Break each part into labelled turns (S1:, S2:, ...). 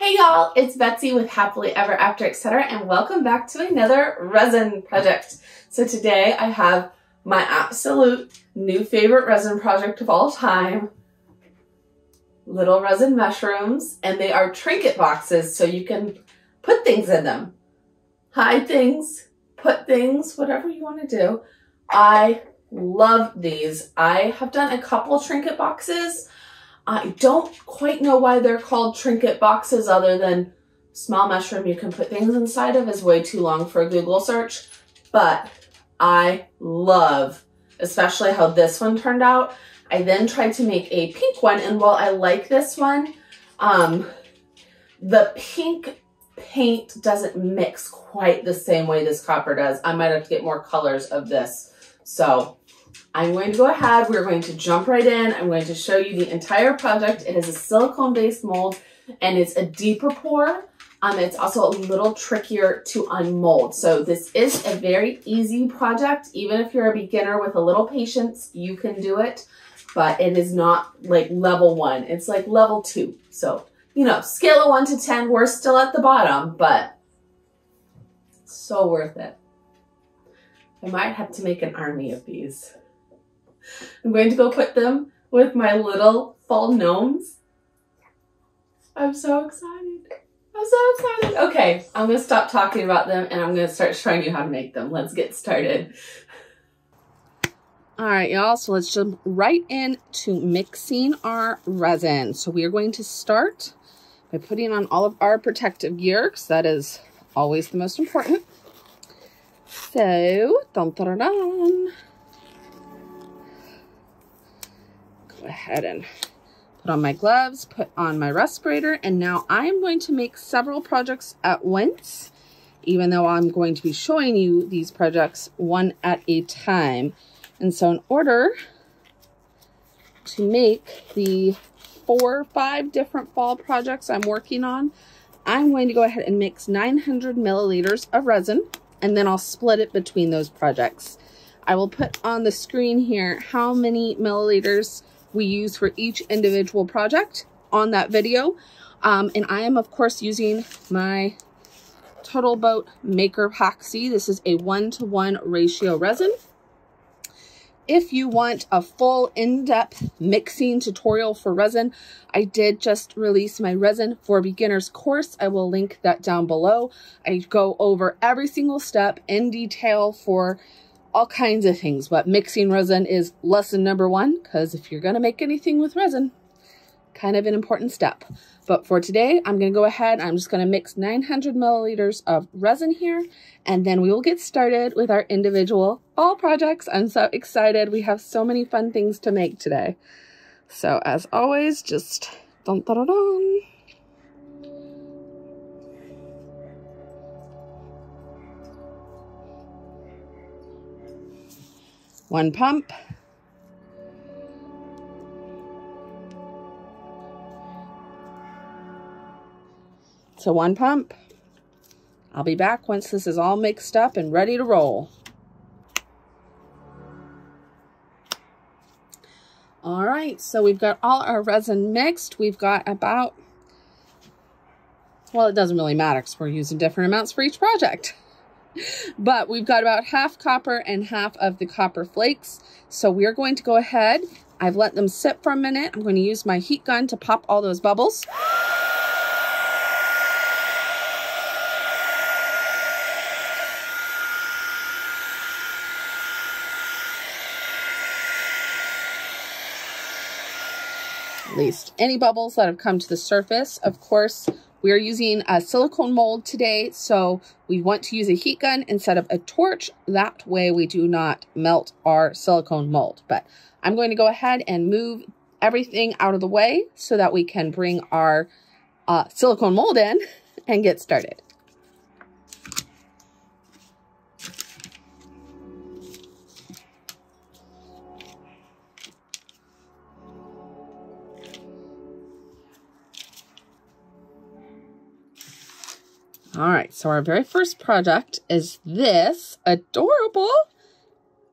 S1: Hey y'all, it's Betsy with Happily Ever After Etc. and welcome back to another resin project. So today I have my absolute new favorite resin project of all time, little resin mushrooms, and they are trinket boxes so you can put things in them. Hide things, put things, whatever you want to do. I love these. I have done a couple trinket boxes. I don't quite know why they're called trinket boxes other than small mushroom you can put things inside of is way too long for a Google search. But I love, especially how this one turned out. I then tried to make a pink one and while I like this one, um, the pink paint doesn't mix quite the same way this copper does. I might have to get more colors of this. So I'm going to go ahead. We're going to jump right in. I'm going to show you the entire project. It is a silicone-based mold and it's a deeper pour. Um, it's also a little trickier to unmold. So this is a very easy project. Even if you're a beginner with a little patience, you can do it. But it is not like level one. It's like level two. So, you know, scale of one to 10, we're still at the bottom, but so worth it. I might have to make an army of these. I'm going to go put them with my little fall gnomes. I'm so excited. I'm so excited. Okay, I'm going to stop talking about them and I'm going to start showing you how to make them. Let's get started. All right, y'all, so let's jump right into mixing our resin. So we are going to start by putting on all of our protective gear because that is always the most important. So, dun, dun, dun, Go ahead and put on my gloves, put on my respirator, and now I'm going to make several projects at once, even though I'm going to be showing you these projects one at a time. And so in order to make the four or five different fall projects I'm working on, I'm going to go ahead and mix 900 milliliters of resin and then I'll split it between those projects. I will put on the screen here how many milliliters we use for each individual project on that video. Um, and I am, of course, using my Total Boat MakerPoxy. This is a one-to-one -one ratio resin. If you want a full in-depth mixing tutorial for resin, I did just release my Resin for Beginners course. I will link that down below. I go over every single step in detail for all kinds of things, but mixing resin is lesson number one, because if you're going to make anything with resin, kind of an important step. But for today, I'm going to go ahead. I'm just going to mix 900 milliliters of resin here, and then we will get started with our individual fall projects. I'm so excited. We have so many fun things to make today. So as always, just dun dun dun dun. One pump. So one pump. I'll be back once this is all mixed up and ready to roll. All right, so we've got all our resin mixed. We've got about, well, it doesn't really matter because we're using different amounts for each project. But we've got about half copper and half of the copper flakes. So we're going to go ahead. I've let them sit for a minute. I'm going to use my heat gun to pop all those bubbles. At least any bubbles that have come to the surface. Of course, we are using a silicone mold today, so we want to use a heat gun instead of a torch. That way we do not melt our silicone mold. But I'm going to go ahead and move everything out of the way so that we can bring our uh, silicone mold in and get started. All right, so our very first project is this adorable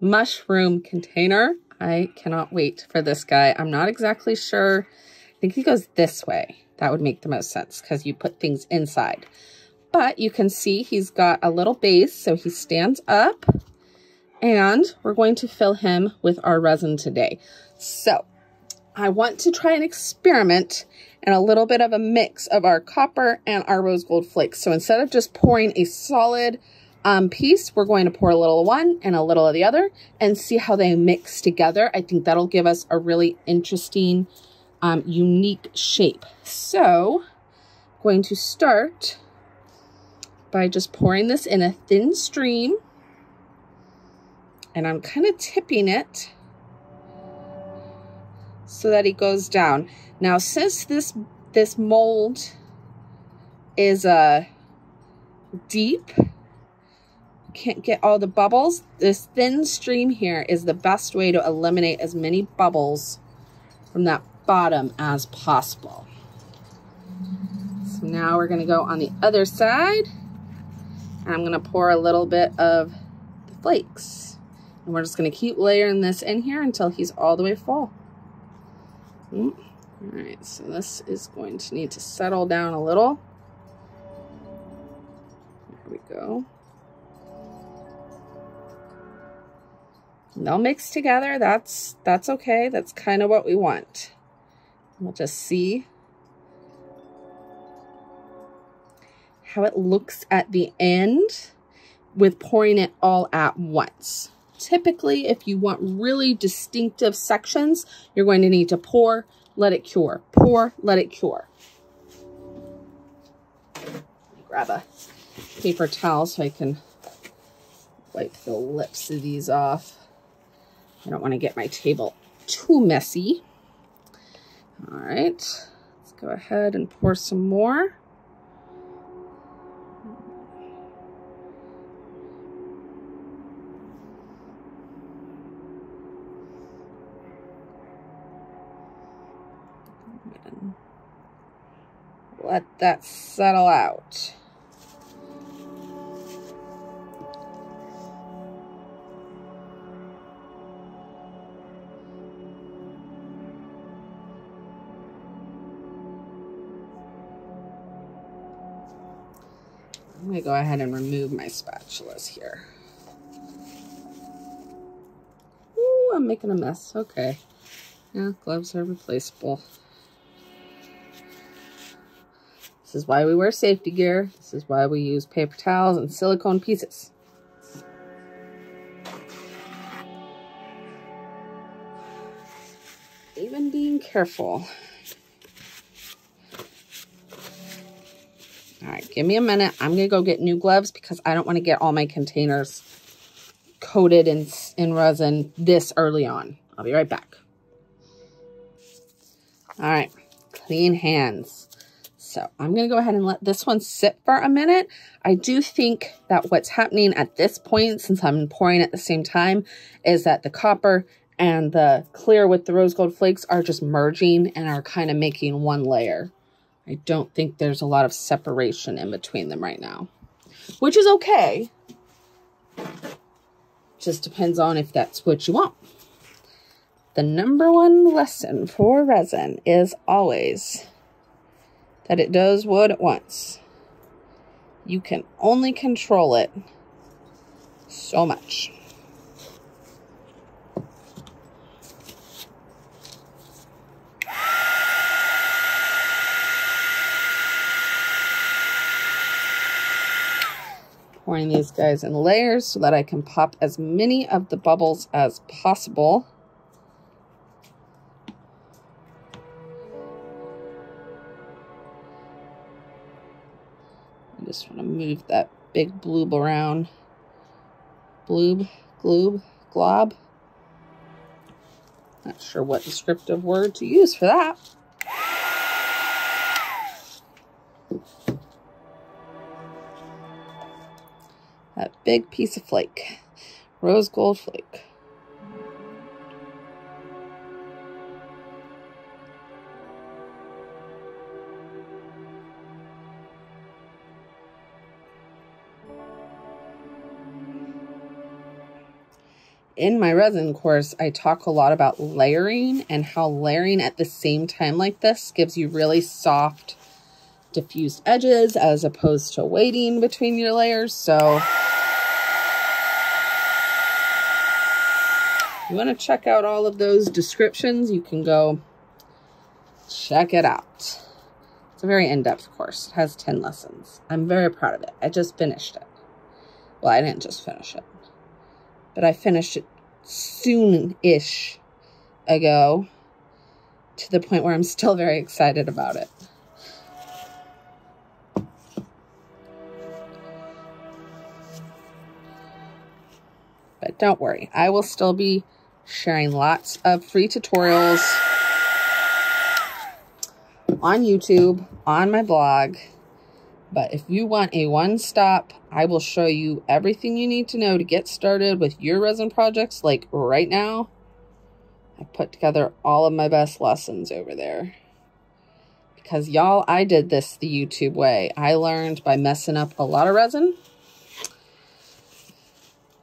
S1: mushroom container. I cannot wait for this guy. I'm not exactly sure. I think he goes this way.
S2: That would make the most sense because you put things inside. But you can see he's got a little base, so he stands up. And we're going to fill him with our resin today. So I want to try an experiment and a little bit of a mix of our copper and our rose gold flakes. So instead of just pouring a solid um, piece, we're going to pour a little of one and a little of the other and see how they mix together. I think that'll give us a really interesting, um, unique shape. So I'm going to start by just pouring this in a thin stream. And I'm kind of tipping it so that it goes down. Now, since this this mold is uh, deep, can't get all the bubbles, this thin stream here is the best way to eliminate as many bubbles from that bottom as possible. So now we're gonna go on the other side and I'm gonna pour a little bit of the flakes. And we're just gonna keep layering this in here until he's all the way full. All right, so this is going to need to settle down a little. There we go. they'll mix together. That's that's okay. That's kind of what we want. We'll just see how it looks at the end with pouring it all at once. Typically, if you want really distinctive sections, you're going to need to pour, let it cure. Pour, let it cure. grab a paper towel so I can wipe the lips of these off. I don't want to get my table too messy. All right, let's go ahead and pour some more. That settle out. I'm going to go ahead and remove my spatulas here. Ooh, I'm making a mess. Okay. Yeah, gloves are replaceable. This is why we wear safety gear. This is why we use paper towels and silicone pieces. Even being careful. All right, give me a minute. I'm going to go get new gloves because I don't want to get all my containers coated in, in resin this early on. I'll be right back. All right, clean hands. So I'm going to go ahead and let this one sit for a minute. I do think that what's happening at this point, since I'm pouring at the same time, is that the copper and the clear with the rose gold flakes are just merging and are kind of making one layer. I don't think there's a lot of separation in between them right now, which is okay. Just depends on if that's what you want. The number one lesson for resin is always that it does what it wants. You can only control it so much. Pouring these guys in layers so that I can pop as many of the bubbles as possible. Want to move that big bloob around. Bloob, gloob, glob. Not sure what descriptive word to use for that. That big piece of flake. Rose gold flake. In my resin course, I talk a lot about layering and how layering at the same time like this gives you really soft, diffused edges as opposed to waiting between your layers. So you want to check out all of those descriptions, you can go check it out. It's a very in-depth course. It has 10 lessons. I'm very proud of it. I just finished it. Well, I didn't just finish it but I finished it soon-ish ago to the point where I'm still very excited about it. But don't worry, I will still be sharing lots of free tutorials on YouTube, on my blog, but if you want a one-stop, I will show you everything you need to know to get started with your resin projects like right now. I put together all of my best lessons over there. Because y'all, I did this the YouTube way. I learned by messing up a lot of resin.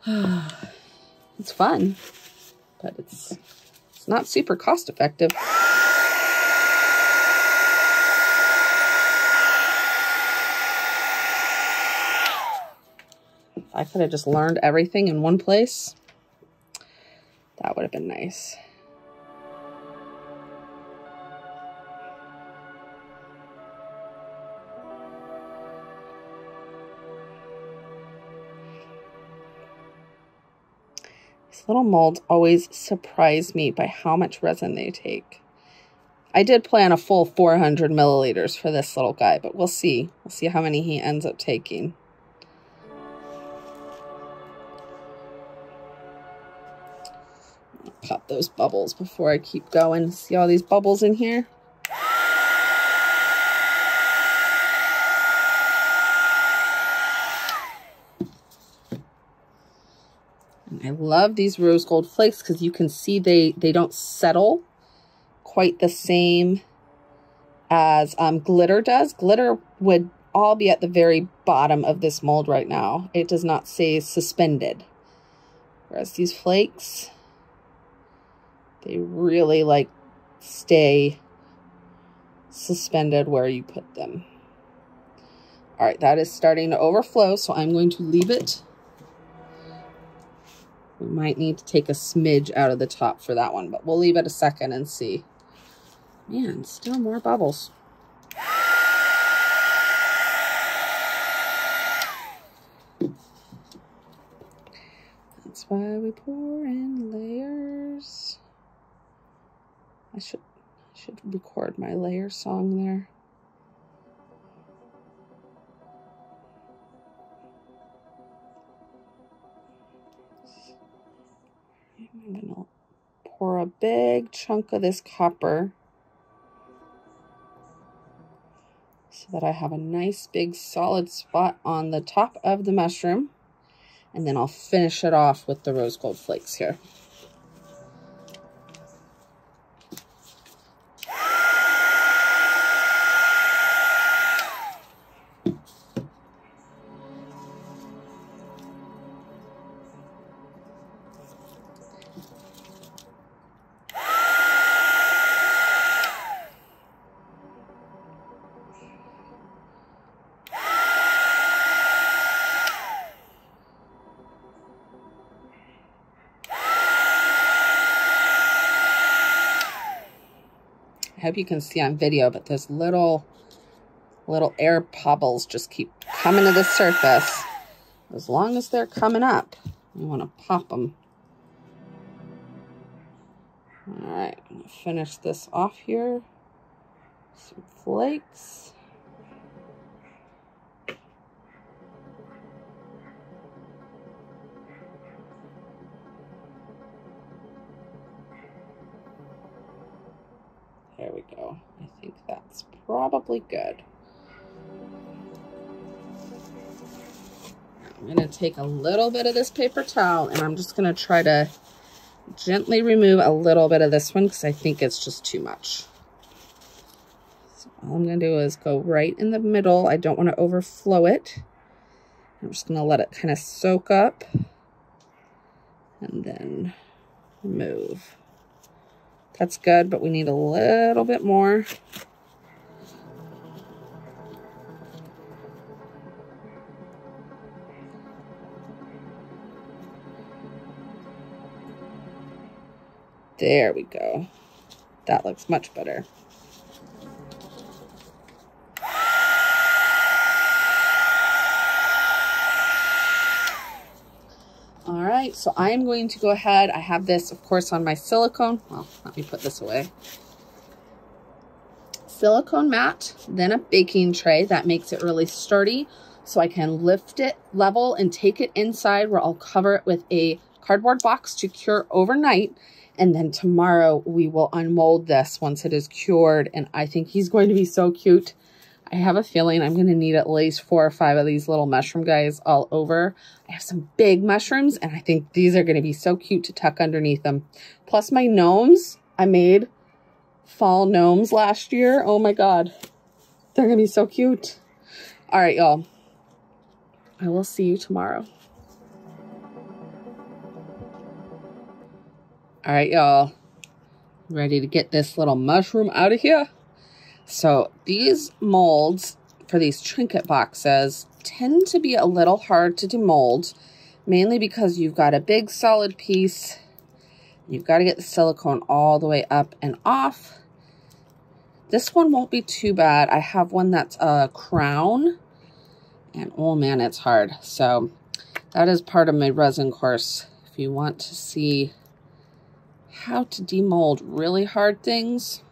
S2: it's fun, but it's, it's not super cost effective. I could have just learned everything in one place, that would have been nice. These little molds always surprise me by how much resin they take. I did plan a full 400 milliliters for this little guy, but we'll see. We'll see how many he ends up taking. Pop those bubbles before I keep going. See all these bubbles in here? I love these rose gold flakes because you can see they, they don't settle quite the same as um, glitter does. Glitter would all be at the very bottom of this mold right now. It does not say suspended. Whereas these flakes, they really like stay suspended where you put them. All right, that is starting to overflow, so I'm going to leave it. We might need to take a smidge out of the top for that one, but we'll leave it a second and see. Man, still more bubbles. That's why we pour in layers. I should should record my layer song there. I'm gonna pour a big chunk of this copper so that I have a nice big solid spot on the top of the mushroom. And then I'll finish it off with the rose gold flakes here. I hope you can see on video, but those little, little air bubbles just keep coming to the surface. As long as they're coming up, you want to pop them. All right, finish this off here. Some flakes. That's probably good. I'm going to take a little bit of this paper towel and I'm just going to try to gently remove a little bit of this one because I think it's just too much. So all I'm going to do is go right in the middle. I don't want to overflow it. I'm just going to let it kind of soak up. And then remove. That's good, but we need a little bit more. There we go. That looks much better. All right, so I'm going to go ahead. I have this, of course, on my silicone. Well, let me put this away. Silicone mat, then a baking tray. That makes it really sturdy so I can lift it level and take it inside where I'll cover it with a cardboard box to cure overnight and then tomorrow we will unmold this once it is cured. And I think he's going to be so cute. I have a feeling I'm going to need at least four or five of these little mushroom guys all over. I have some big mushrooms and I think these are going to be so cute to tuck underneath them. Plus my gnomes, I made fall gnomes last year. Oh my God. They're going to be so cute. All right, y'all. I will see you tomorrow. All right, y'all. Ready to get this little mushroom out of here? So these molds for these trinket boxes tend to be a little hard to demold, mainly because you've got a big solid piece. You've got to get the silicone all the way up and off. This one won't be too bad. I have one that's a crown. And oh man, it's hard. So that is part of my resin course. If you want to see how to demold really hard things,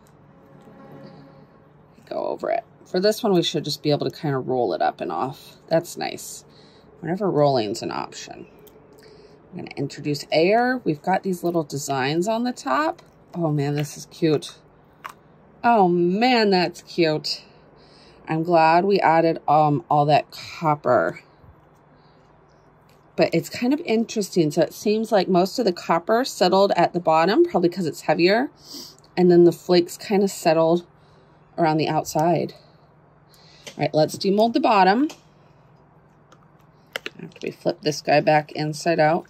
S2: go over it. For this one, we should just be able to kind of roll it up and off. That's nice. Whenever rolling's an option. I'm going to introduce air. We've got these little designs on the top. Oh man, this is cute. Oh man, that's cute. I'm glad we added um all that copper but it's kind of interesting. So it seems like most of the copper settled at the bottom, probably because it's heavier. And then the flakes kind of settled around the outside. All right, let's demold the bottom. After we flip this guy back inside out.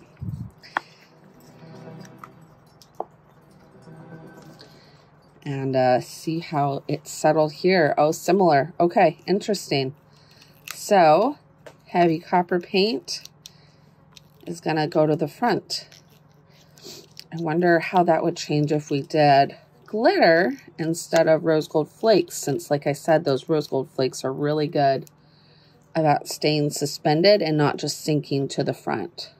S2: And uh, see how it settled here. Oh, similar. Okay, interesting. So, heavy copper paint is going to go to the front. I wonder how that would change if we did glitter instead of rose gold flakes, since like I said, those rose gold flakes are really good about staying suspended and not just sinking to the front.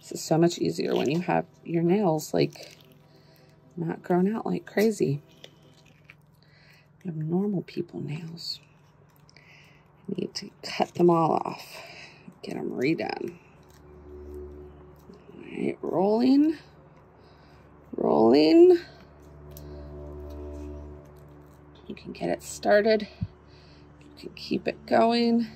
S2: This is so much easier when you have your nails like not grown out like crazy. You have normal people nails. Need to cut them all off. Get them redone. All right, rolling. Rolling. You can get it started. You can keep it going.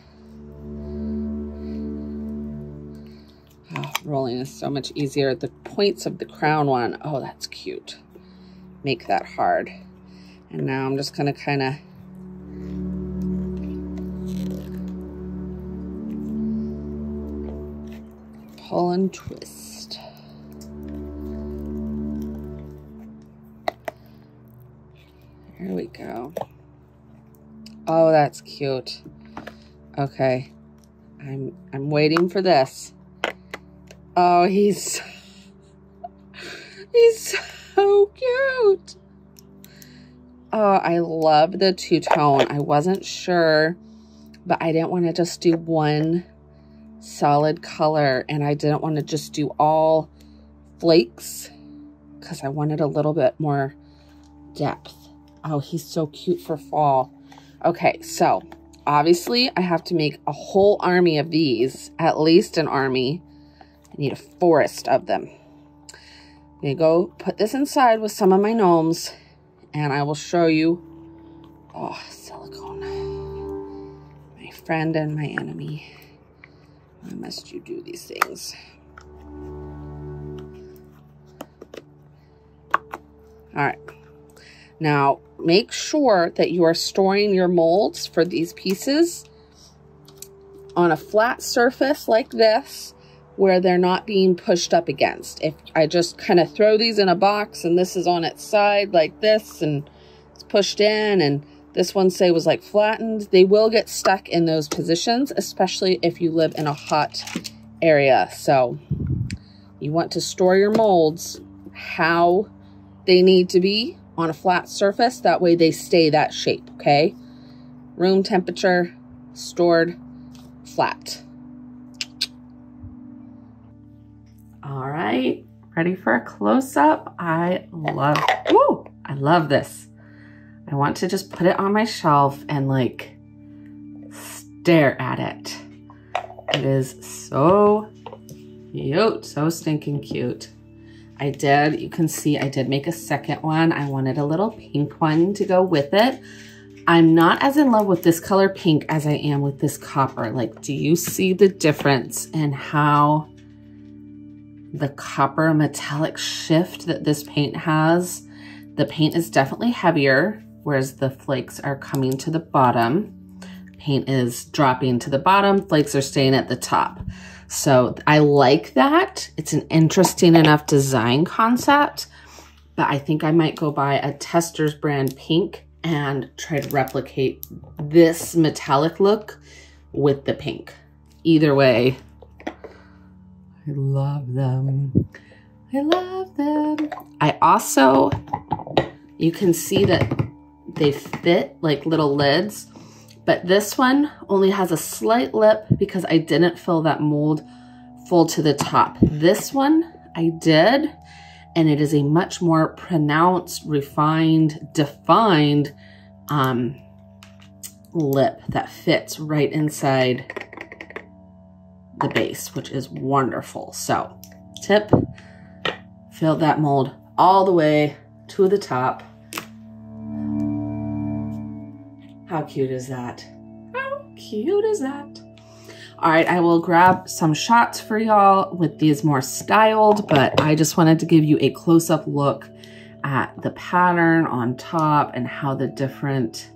S2: Oh, rolling is so much easier. The points of the crown one, oh, that's cute. Make that hard. And now I'm just going to pull and twist. There we go. Oh, that's cute. Okay. I'm I'm waiting for this. Oh, he's he's so cute. Oh, I love the two-tone. I wasn't sure, but I didn't want to just do one solid color and I didn't want to just do all flakes because I wanted a little bit more depth. Oh, he's so cute for fall. Okay, so obviously I have to make a whole army of these, at least an army. I need a forest of them. I'm to go put this inside with some of my gnomes and I will show you. Oh, silicone. My friend and my enemy. Why must you do these things? All right. Now, make sure that you are storing your molds for these pieces on a flat surface like this where they're not being pushed up against. If I just kind of throw these in a box and this is on its side like this and it's pushed in and this one say was like flattened, they will get stuck in those positions, especially if you live in a hot area. So you want to store your molds how they need to be on a flat surface. That way they stay that shape, okay? Room temperature, stored, flat. All right, ready for a close-up? I love, woo, I love this. I want to just put it on my shelf and like stare at it. It is so cute, so stinking cute. I did, you can see I did make a second one. I wanted a little pink one to go with it. I'm not as in love with this color pink as I am with this copper. Like, do you see the difference in how the copper metallic shift that this paint has? The paint is definitely heavier, whereas the flakes are coming to the bottom. Paint is dropping to the bottom, flakes are staying at the top. So I like that. It's an interesting enough design concept, but I think I might go buy a Testors brand pink and try to replicate this metallic look with the pink. Either way, I love them. I love them. I also, you can see that they fit like little lids. But this one only has a slight lip because I didn't fill that mold full to the top. This one I did, and it is a much more pronounced, refined, defined um, lip that fits right inside the base, which is wonderful. So tip, fill that mold all the way to the top. How cute is that? How cute is that? All right, I will grab some shots for y'all with these more styled, but I just wanted to give you a close-up look at the pattern on top and how the different,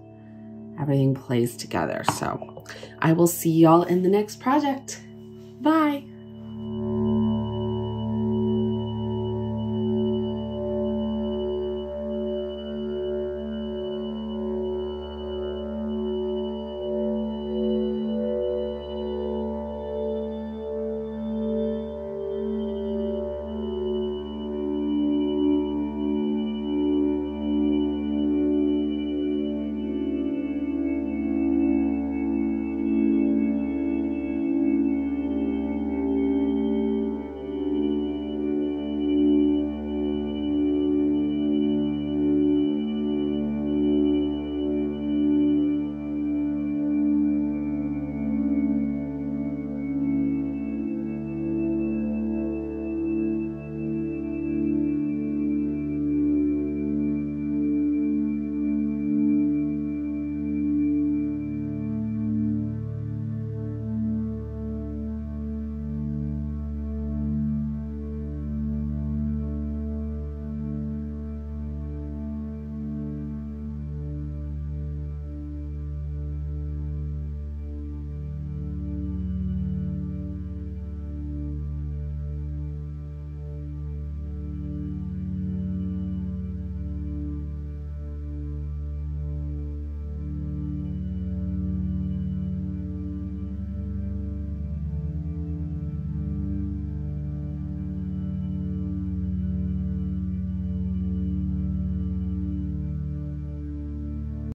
S2: everything plays together. So I will see y'all in the next project. Bye.